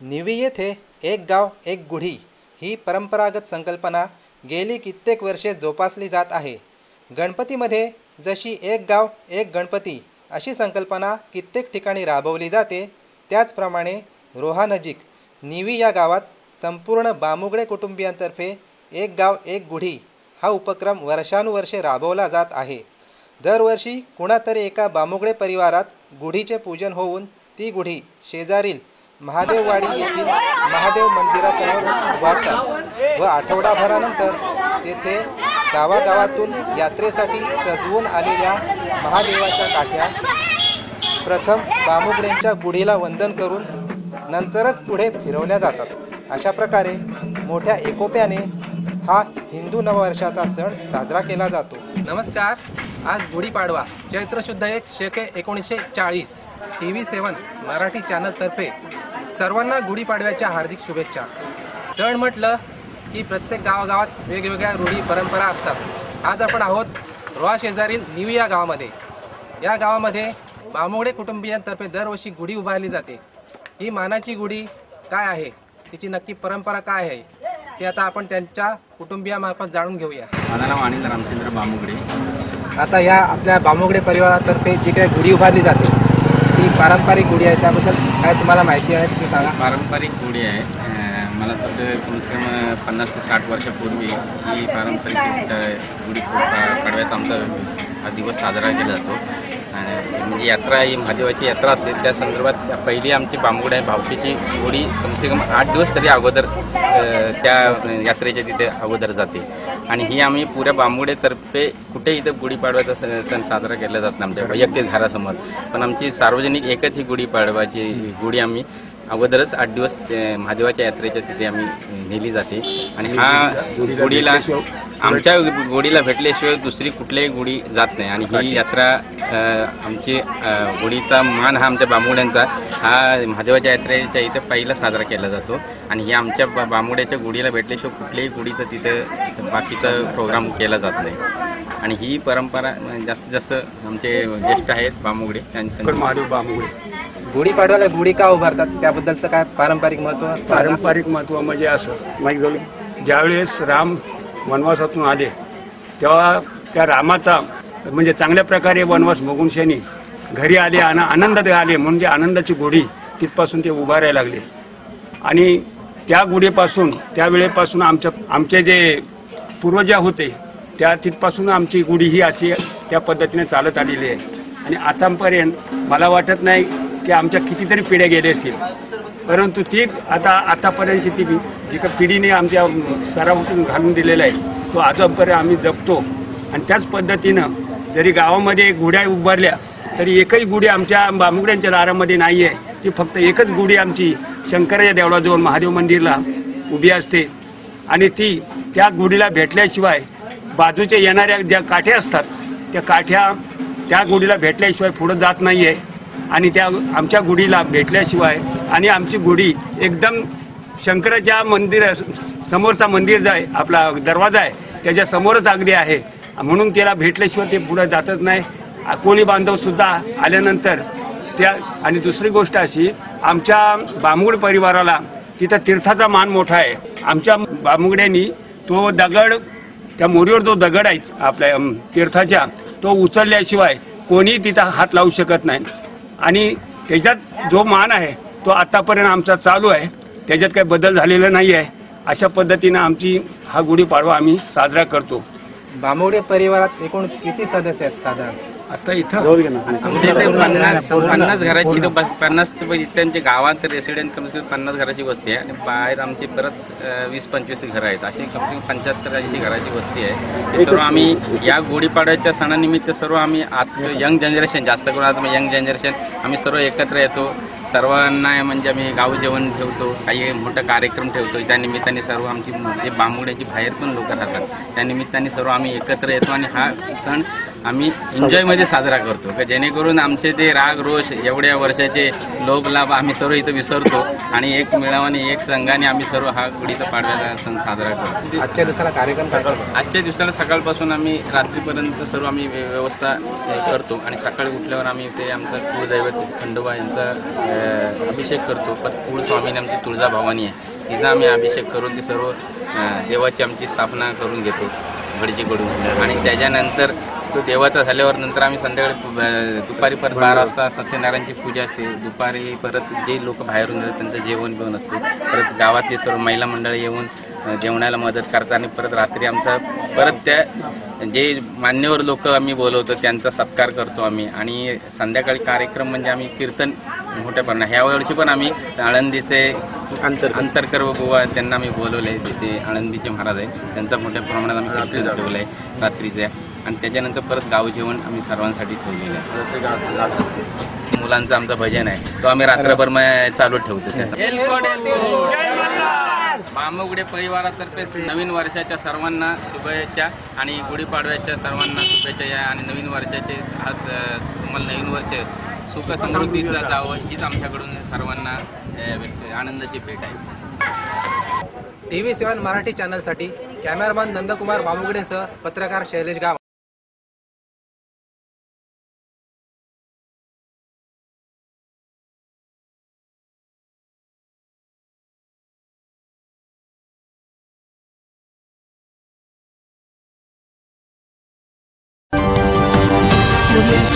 निवी येथे एक गाव एक गुढी ही परंपरागत संकल्पना गेली कित्येक वर्षे जोपासली जात आहे. गणपतीमध्ये जशी एक गाव एक गणपती अशी संकल्पना कित्येक ठिकाणी राबवली जाते त्याचप्रमाणे रोहानजीक निवी या गावात संपूर्ण बामुगडे कुटुंबियांतर्फे एक गाव एक गुढी हा उपक्रम वर्षानुवर्षे राबवला जात आहे. दरवर्षी कुणातरी एका बामुगडे परिवारात गुढीचे पूजन होऊन ती गुढी शेजारील महादेववाडी येथील महादेव मंदिरासमोर उभारतात व आठवडाभरानंतर तेथे गावागावातून यात्रेसाठी सजवून आलेल्या महादेवाच्या काठ्या प्रथम बामुगड्यांच्या गुढीला वंदन करून नंतरच पुढे फिरवल्या जातात. अशा प्रकारे मोठ्या एकोप्याने हा हिंदू नववर्षाचा सण साजरा केला जातो. नमस्कार आज गुढीपाडवा चैत्र शुद्ध एक शेके एकोणीसशे चाळीस टी व्ही सेवन मराठी चॅनलतर्फे सर्वांना गुढीपाडव्याच्या हार्दिक शुभेच्छा. सण म्हटलं की प्रत्येक गावागावात वेगवेगळ्या रूढी परंपरा असतात. आज आपण आहोत रोहा शेजारील निवी या गावामध्ये. या गावामध्ये बामुगडे कुटुंबियांतर्फे दरवर्षी गुढी उभारली जाते. ही मानाची गुढी काय आहे? तिची नक्की परंपरा काय आहे? ते आता आपण त्यांच्या कुटुंबियामार्फत जाणून घेऊया. माझं नाव अनिल रामचंद्र बामुगडे. आता या आपल्या बामुगडे परिवारातर्फे जी काही गुढी उभारली जाते ती पारंपरिक गुढी आहे. त्याबद्दल काय तुम्हाला माहिती आहे ते सांगा. पारंपरिक गुढी आहे. अं, मला सध्या कमसे कम पन्नास ते साठ वर्षापूर्वी ही पारंपरिक गुढी पाडव्याचा आमचा हा दिवस साजरा केला जातो. म्हणजे यात्रा ही महादेवाची यात्रा असते. त्या संदर्भात पहिली आमची बांबुड आहे. भावकीची गुढी कमसे कम आठ दिवस तरी अगोदर त्या यात्रेच्या तिथे अगोदर जाते. आणि ही आम्ही पुऱ्या बांबुडेतर्फे कुठे इथं गुढीपाडव्याचा सण सण साजरा केला जात नाही आमच्या वैयक्तिक घरासमोर. पण आमची सार्वजनिक एकच ही गुढीपाडवाची गुढी आम्ही अगोदरच आठ दिवस महादेवाच्या यात्रेच्या तिथे आम्ही नेली जाते. आणि हा गुढीला आमच्या गुढीला भेटल्याशिवाय दुसरी कुठल्याही गुढी जात नाही. आणि ही यात्रा आमची गुढीचा मान हा आमच्या बांबुड्यांचा हा महादेवाच्या यात्रेच्या इथे पहिला साजरा केला जातो. आणि ही आमच्या बा बांबुड्याच्या गुढीला भेटल्याशिवाय कुठल्याही गुढीचं तिथं बाकीचा प्रोग्राम केला जात नाही. आणि ही परंपरा जास्तीत जास्त आमचे ज्येष्ठ आहेत बांबुगडे त्यांच्या महादेव बांबुळे गुढीपाडव्याला गुढी का उभारतात? त्याबद्दलचं काय पारंपरिक महत्त्व? पारंपरिक महत्त्व म्हणजे असं माहीत झालं? ज्यावेळेस राम वनवासातून आले तेव्हा त्या रामाचा म्हणजे चांगल्या प्रकारे वनवास भोगून शनी घरी आले आणि आनंदात आले म्हणजे आनंदाची गोडी तिथपासून ते उभारायला लागले. आणि त्या गुढीपासून त्यावेळेपासून आमच्या आमचे जे पूर्वजा होते त्या तिथपासून आमची गुढी ही अशी त्या पद्धतीने चालत आलेली आहे. आणि आतापर्यंत मला वाटत नाही की आमच्या कितीतरी पिढ्या गेल्या असतील. परंतु ती आता आतापर्यंतची ती जी का पिढीने आमच्या सरावतून घालून दिलेला आहे तो आजपर्यंत आम्ही जपतो. आणि त्याच पद्धतीनं जरी गावामध्ये गुढ्या उभारल्या तरी एकही गुढी आमच्या बामुगड्यांच्या दारामध्ये नाही आहे ती फक्त एकच गुढी आमची शंकराच्या देवळाजवळ महादेव मंदिरला उभी असते. आणि ती त्या गुढीला भेटल्याशिवाय बाजूच्या येणाऱ्या ज्या काठ्या असतात त्या काठ्या त्या गुढीला भेटल्याशिवाय पुढं जात नाही आहे आणि त्या आमच्या गुढीला भेटल्याशिवाय आणि आमची गुढी एकदम शंकराच्या मंदिर समोरचा मंदिर जो आहे आपला दरवाजा आहे त्याच्या समोरच अगदी आहे. म्हणून त्याला भेटल्याशिवाय ते पुढं जातच नाही. कोळी बांधव सुद्धा आल्यानंतर त्या आणि दुसरी गोष्ट अशी आमच्या बामुगड परिवाराला तिथं तीर्थाचा मान मोठा आहे. आमच्या बामुगड्यांनी तो दगड त्या मोरीवर जो दगड आहे आपल्या तीर्थाच्या तो उचलल्याशिवाय कोणी तिचा हात लावू शकत नाही. आणि त्याच्यात जो मान आहे तो आतापर्यंत आमचा चालू आहे. त्याच्यात काही बदल झालेला नाही आहे अशा पद्धतीनं आमची हा गुढीपाडवा आम्ही साजरा करतो. बामुगडे परिवारात एकूण किती सदस्य आहेत साधारण? आता इथं आमच्या इथे पन्नास पन्नास घराची इथं बस- पन्नास ते इथे आमच्या गावात रेसिडेंट कम से कम पन्नास घराची वस्ती आहे. आणि बाहेर आमची परत अं, वीस पंचवीस घरं आहेत. अशी कम से कम पंच्याहत्तर ऐंशी घराची वस्ती आहे. ते सर्व आम्ही या गुढीपाडव्याच्या सणानिमित्त सर्व आम्ही आज यंग जनरेशन जास्त करून आता यंग जनरेशन आम्ही सर्व एकत्र येतो. सर्वांना म्हणजे आम्ही गाव जेवण ठेवतो काही मोठा कार्यक्रम ठेवतो. त्या निमित्ताने सर्व आमची जे बांबुड्याची बाहेर पण लोक राहतात. त्या निमित्ताने सर्व आम्ही एकत्र येतो आणि हा सण आम्ही एन्जॉयमध्ये साजरा करतो. का जेणेकरून आमचे ते राग रोष एवढ्या वर्षाचे लोभ लाभ आम्ही सर्व इथं विसरतो आणि एक मिळावाने एक संघाने आम्ही सर्व हा गुढीचा पाडव्याचा सण साजरा करतो. आजच्या दिवसाला कार्यक्रम आजच्या दिवसाला सकाळपासून आम्ही रात्रीपर्यंत सर्व आम्ही व्य- व्यवस्था करतो आणि सकाळी उठल्यावर आम्ही ते आमचं कुळदैवत खंडोबा यांचा अभिषेक करतो. पण कुळस्वामीने आमची तुळजा भवानी आहे. तिचा आम्ही अभिषेक करून ती सर्व देवाची आमची स्थापना करून घेतो गडजीकडून आणि त्याच्यानंतर तो देवाचा झाल्यावर नंतर आम्ही संध्याकाळी दुपारी परत बारा वाजता सत्यनारायणची पूजा असते. दुपारी परत जे लोक बाहेरून येतात त्यांचं जेवण बिवण असते. परत गावातले सर्व महिला मंडळ येऊन जेवणाला मदत करतात. आणि परत रात्री आमचा परत त्या जे मान्यवर लोक आम्ही बोलवतो त्यांचा सत्कार करतो आम्ही. आणि संध्याकाळी कार्यक्रम म्हणजे आम्ही कीर्तन मोठ्या प्रमाणात ह्या वर्षी पण आम्ही आळंदीचे अंतर अंतरकर बुवा त्यांना आम्ही बोलवले तिथे आळंदीचे महाराज आहे त्यांचा मोठ्या प्रमाणात आम्ही कीर्तन ठेवलं आहे रात्रीचे. आणि त्याच्यानंतर परत गाव जेवण आम्ही सर्वांसाठी ठेवलेलं आहे. मुलांचं आमचं भजन आहे. तो आम्ही रात्रभर मग चालू ठेवतो त्याचा परिवारातर्फे नवीन वर्षाच्या सर्वांना शुभेच्छा आणि गुढीपाडव्याच्या सर्वांना शुभेच्छा या आणि नवीन वर्षाचे आज तुम्हाला नवीन वर्ष सुख समृद्धीचं जावं हीच आमच्याकडून सर्वांना आनंदाची भेट आहे. टी व्ही सेवन मराठी चॅनलसाठी कॅमेरामॅन नंदकुमार बामुगडेसह पत्रकार शैलेश गाव. Thank.